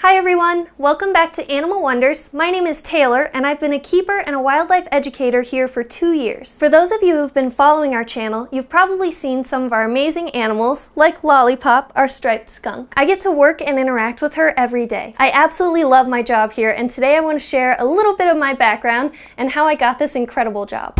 Hi everyone, welcome back to Animal Wonders. My name is Taylor and I've been a keeper and a wildlife educator here for two years. For those of you who've been following our channel, you've probably seen some of our amazing animals, like Lollipop, our striped skunk. I get to work and interact with her every day. I absolutely love my job here and today I want to share a little bit of my background and how I got this incredible job.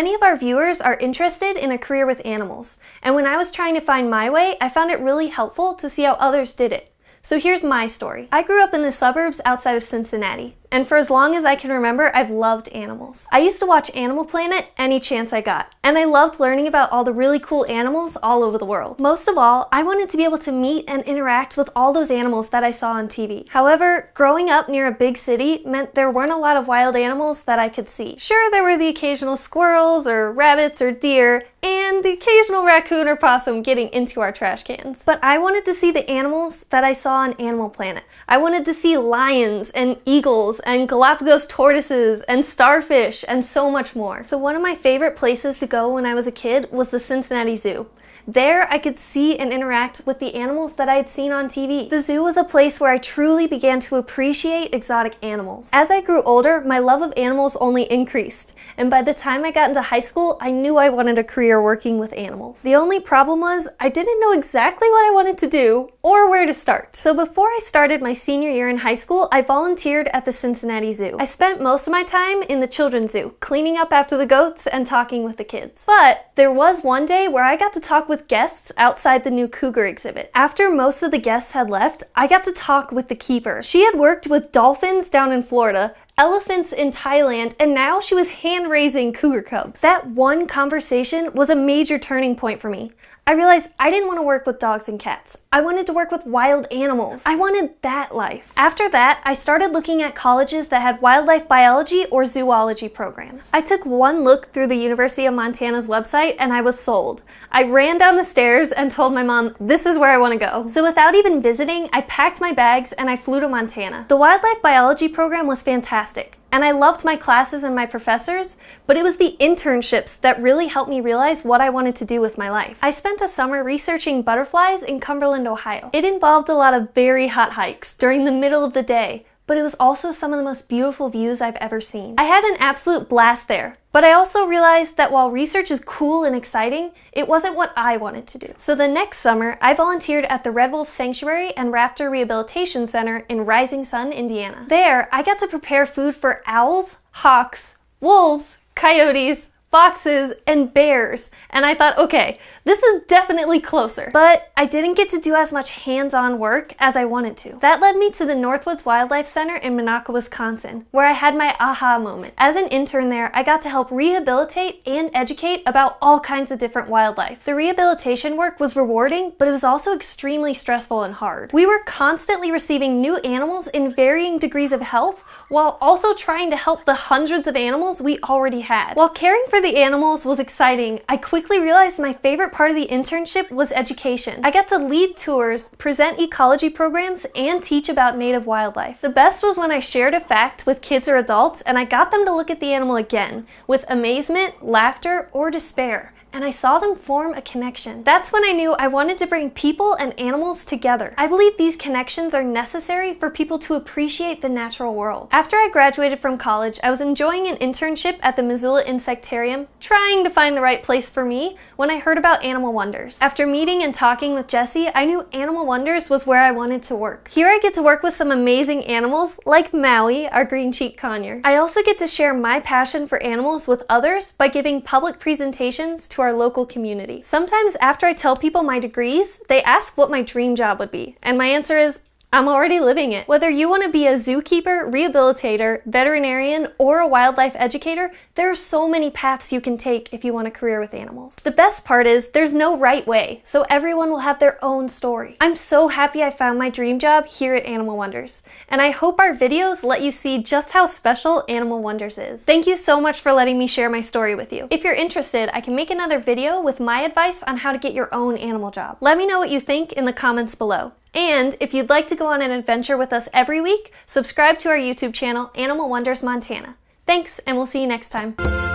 Many of our viewers are interested in a career with animals, and when I was trying to find my way, I found it really helpful to see how others did it. So here's my story. I grew up in the suburbs outside of Cincinnati and for as long as I can remember, I've loved animals. I used to watch Animal Planet any chance I got, and I loved learning about all the really cool animals all over the world. Most of all, I wanted to be able to meet and interact with all those animals that I saw on TV. However, growing up near a big city meant there weren't a lot of wild animals that I could see. Sure, there were the occasional squirrels or rabbits or deer, and the occasional raccoon or possum getting into our trash cans. But I wanted to see the animals that I saw on Animal Planet. I wanted to see lions and eagles and Galapagos tortoises and starfish and so much more. So one of my favorite places to go when I was a kid was the Cincinnati Zoo. There, I could see and interact with the animals that I had seen on TV. The zoo was a place where I truly began to appreciate exotic animals. As I grew older, my love of animals only increased, and by the time I got into high school, I knew I wanted a career working with animals. The only problem was I didn't know exactly what I wanted to do or where to start. So before I started my senior year in high school, I volunteered at the Cincinnati Zoo. I spent most of my time in the children's zoo, cleaning up after the goats and talking with the kids. But there was one day where I got to talk with guests outside the new cougar exhibit. After most of the guests had left, I got to talk with the keeper. She had worked with dolphins down in Florida elephants in Thailand, and now she was hand raising cougar cubs. That one conversation was a major turning point for me. I realized I didn't want to work with dogs and cats. I wanted to work with wild animals. I wanted that life. After that, I started looking at colleges that had wildlife biology or zoology programs. I took one look through the University of Montana's website and I was sold. I ran down the stairs and told my mom, this is where I want to go. So without even visiting, I packed my bags and I flew to Montana. The wildlife biology program was fantastic and I loved my classes and my professors, but it was the internships that really helped me realize what I wanted to do with my life. I spent a summer researching butterflies in Cumberland, Ohio. It involved a lot of very hot hikes during the middle of the day, but it was also some of the most beautiful views I've ever seen. I had an absolute blast there, but I also realized that while research is cool and exciting, it wasn't what I wanted to do. So the next summer, I volunteered at the Red Wolf Sanctuary and Raptor Rehabilitation Center in Rising Sun, Indiana. There, I got to prepare food for owls, hawks, wolves, coyotes, foxes, and bears. And I thought, okay, this is definitely closer. But I didn't get to do as much hands-on work as I wanted to. That led me to the Northwoods Wildlife Center in Minocqua, Wisconsin, where I had my aha moment. As an intern there, I got to help rehabilitate and educate about all kinds of different wildlife. The rehabilitation work was rewarding, but it was also extremely stressful and hard. We were constantly receiving new animals in varying degrees of health, while also trying to help the hundreds of animals we already had. While caring for the animals was exciting, I quickly realized my favorite part of the internship was education. I got to lead tours, present ecology programs, and teach about native wildlife. The best was when I shared a fact with kids or adults and I got them to look at the animal again with amazement, laughter, or despair and I saw them form a connection. That's when I knew I wanted to bring people and animals together. I believe these connections are necessary for people to appreciate the natural world. After I graduated from college, I was enjoying an internship at the Missoula Insectarium, trying to find the right place for me when I heard about Animal Wonders. After meeting and talking with Jessi, I knew Animal Wonders was where I wanted to work. Here I get to work with some amazing animals like Maui, our green cheek conure. I also get to share my passion for animals with others by giving public presentations our local community. Sometimes after I tell people my degrees, they ask what my dream job would be, and my answer is I'm already living it. Whether you want to be a zookeeper, rehabilitator, veterinarian, or a wildlife educator, there are so many paths you can take if you want a career with animals. The best part is there's no right way, so everyone will have their own story. I'm so happy I found my dream job here at Animal Wonders, and I hope our videos let you see just how special Animal Wonders is. Thank you so much for letting me share my story with you. If you're interested, I can make another video with my advice on how to get your own animal job. Let me know what you think in the comments below. And if you'd like to go on an adventure with us every week, subscribe to our YouTube channel, Animal Wonders Montana. Thanks, and we'll see you next time.